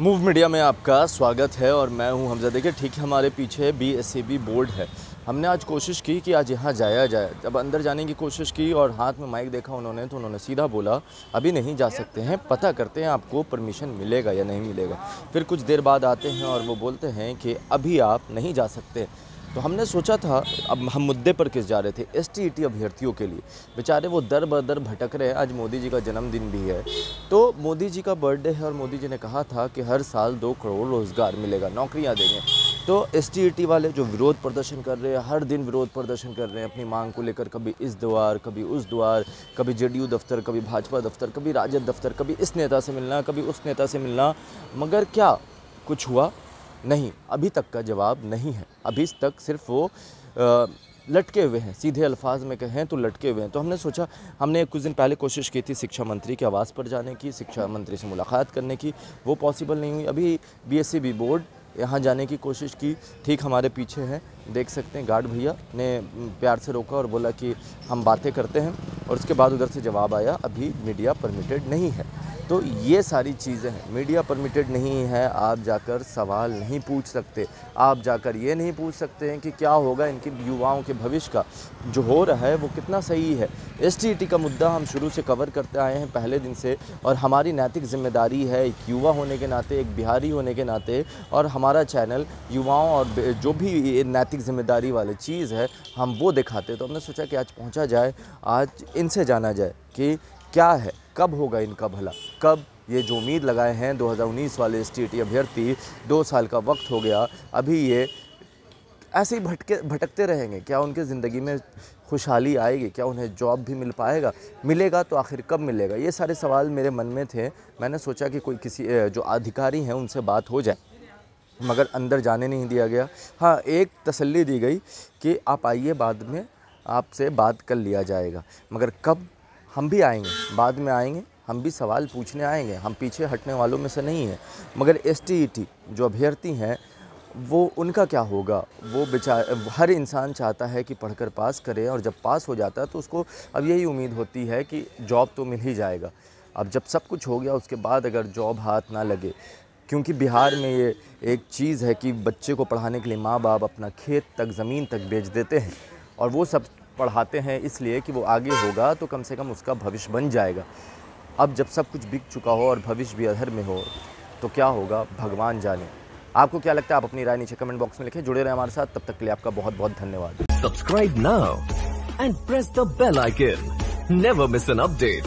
Move media में आपका स्वागत है और मैं हूँ हमजा। देखिए, ठीक है, हमारे पीछे बी एस बोर्ड है। हमने आज कोशिश की कि आज यहाँ जाया जाए। जब अंदर जाने की कोशिश की और हाथ में माइक देखा उन्होंने तो उन्होंने सीधा बोला, अभी नहीं जा सकते हैं, पता करते हैं आपको परमिशन मिलेगा या नहीं मिलेगा। फिर कुछ देर बाद आते हैं और वो बोलते हैं कि, अभी आप नहीं जा सकते। तो हमने सोचा था, अब हम मुद्दे पर किस जा रहे थे? एस टी अभ्यर्थियों के लिए। बेचारे वो दर बदर भटक रहे हैं। आज मोदी जी का जन्मदिन भी है। तो मोदी जी का बर्थडे है और मोदी जी ने कहा था कि हर साल दो करोड़ रोज़गार मिलेगा, नौकरियाँ देंगे। तो एस टी वाले जो विरोध प्रदर्शन कर रहे हैं, हर दिन विरोध प्रदर्शन कर रहे हैं, अपनी मांग को लेकर, कभी इस द्वार, कभी उस द्वार, कभी जेडीयू दफ्तर, कभी भाजपा दफ्तर, कभी राजद दफ्तर, कभी इस नेता से मिलना, कभी उस नेता से मिलना। मगर क्या कुछ हुआ? नहीं अभी तक का जवाब नहीं है। अभी तक सिर्फ़ वो आ, लटके हुए हैं सीधे अल्फाज में कहें तो लटके हुए हैं। तो हमने सोचा हमने कुछ दिन पहले कोशिश की थी शिक्षा मंत्री के आवास पर जाने की शिक्षा मंत्री से मुलाकात करने की वो पॉसिबल नहीं हुई। अभी बी बोर्ड यहाँ जाने की कोशिश की ठीक हमारे पीछे हैं देख सकते हैं। गार्ड भैया ने प्यार से रोका और बोला कि हम बातें करते हैं। और उसके बाद उधर से जवाब आया, अभी मीडिया परमिटेड नहीं है। तो ये सारी चीज़ें हैं। मीडिया परमिटेड नहीं है, आप जाकर सवाल नहीं पूछ सकते। आप जाकर ये नहीं पूछ सकते हैं कि क्या होगा इनके युवाओं के भविष्य का। जो हो रहा है वो कितना सही है। एस का मुद्दा हम शुरू से कवर करते आए हैं पहले दिन से और हमारी नैतिक ज़िम्मेदारी है एक युवा होने के नाते, एक बिहारी होने के नाते और हमारा चैनल युवाओं और जो भी नैतिक ज़िम्मेदारी वाली चीज़ है, हम वो दिखाते। तो हमने सोचा कि आज पहुँचा जाए, आज इनसे जाना जाए कि क्या है, कब होगा इनका भला? कब ये जो उम्मीद लगाए हैं 2019 वाले स्टेट अभ्यर्थी, दो साल का वक्त हो गया, अभी ये ऐसे ही भटके, भटकते रहेंगे? क्या उनके ज़िंदगी में खुशहाली आएगी? क्या उन्हें जॉब भी मिल पाएगा? मिलेगा तो आखिर कब मिलेगा? ये सारे सवाल मेरे मन में थे। मैंने सोचा कि कोई किसी जो अधिकारी हैं, उनसे बात हो जाए। मगर अंदर जाने नहीं दिया गया। हाँ एक तसल्ली दी गई कि आप आइए बाद में आपसे बात कर लिया जाएगा। मगर कब हम भी आएँगे, बाद में आएँगे, हम भी सवाल पूछने आएँगे, हम पीछे हटने वालों में से नहीं हैं। मगर एसटीईटी जो अभ्यर्थी हैं, वो उनका क्या होगा? वो बेचार, हर इंसान चाहता है कि पढ़कर पास करे और जब पास हो जाता है तो उसको अब यही उम्मीद होती है कि जॉब तो मिल ही जाएगा। अब जब सब कुछ हो गया, उसके बाद अगर जॉब हाथ ना लगे, क्योंकि बिहार में ये एक चीज़ है कि बच्चे को पढ़ाने के लिए माँ बाप अपना खेत तक, ज़मीन तक बेच देते हैं। और वो सब पढ़ाते हैं इसलिए कि वो आगे होगा तो कम से कम उसका भविष्य बन जाएगा। अब जब सब कुछ बिक चुका हो और भविष्य भी अधर में हो तो क्या होगा? भगवान जाने। आपको क्या लगता है? आप अपनी राय नीचे कमेंट बॉक्स में लिखें। जुड़े रहे हमारे साथ। तब तक के लिए आपका बहुत बहुत धन्यवाद। Subscribe now and press the bell icon never miss an update